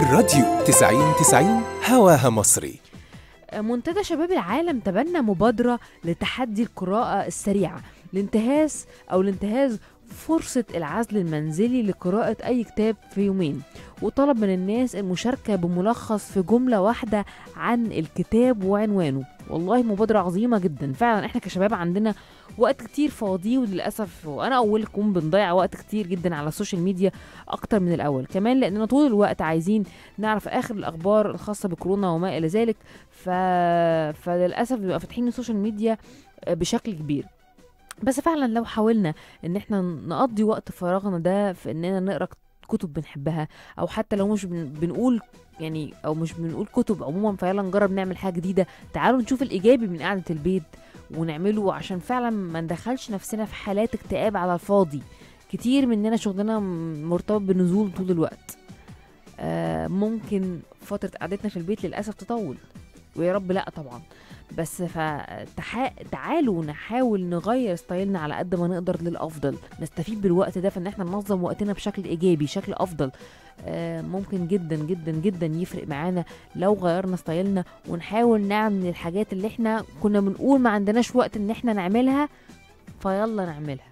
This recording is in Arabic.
الراديو 90 90 هواها مصري. منتدى شباب العالم تبنى مبادرة لتحدي القراءة السريعة لانتهاز أو لانتهاز فرصة العزل المنزلي لقراءة أي كتاب في يومين. وطلب من الناس المشاركة بملخص في جملة واحدة عن الكتاب وعنوانه. والله مبادرة عظيمة جدا. فعلا إحنا كشباب عندنا وقت كتير فاضي وللأسف وأنا أولكم بنضيع وقت كتير جدا على ال social media أكتر من الأول. كمان لأننا طول الوقت عايزين نعرف آخر الأخبار الخاصة بكورونا وما إلى ذلك. ف... فللأسف بيبقى فاتحين ال social media بشكل كبير. بس فعلا لو حاولنا إن إحنا نقضي وقت فراغنا ده في إننا نقرأ كتب بنحبها أو حتى لو مش بن- بنقول يعني أو مش بنقول كتب عموما فيلا نجرب نعمل حاجة جديدة. تعالوا نشوف الإيجابي من قعدة البيت ونعمله عشان فعلا ما ندخلش نفسنا في حالات اكتئاب على الفاضي. كتير مننا شغلنا مرتبط بالنزول طول الوقت. آه ممكن فترة قعدتنا في البيت للأسف تطول. ويا رب لأ طبعا. بس فتحا... تعالوا نحاول نغير style نا على قد ما نقدر للأفضل. نستفيد بالوقت ده في ان إحنا ننظم وقتنا بشكل إيجابي شكل أفضل. آه ممكن جدا جدا جدا يفرق معانا لو غيرنا style نا ونحاول نعمل الحاجات اللي إحنا كنا بنقول ما عندناش وقت إن إحنا نعملها فيلا نعملها.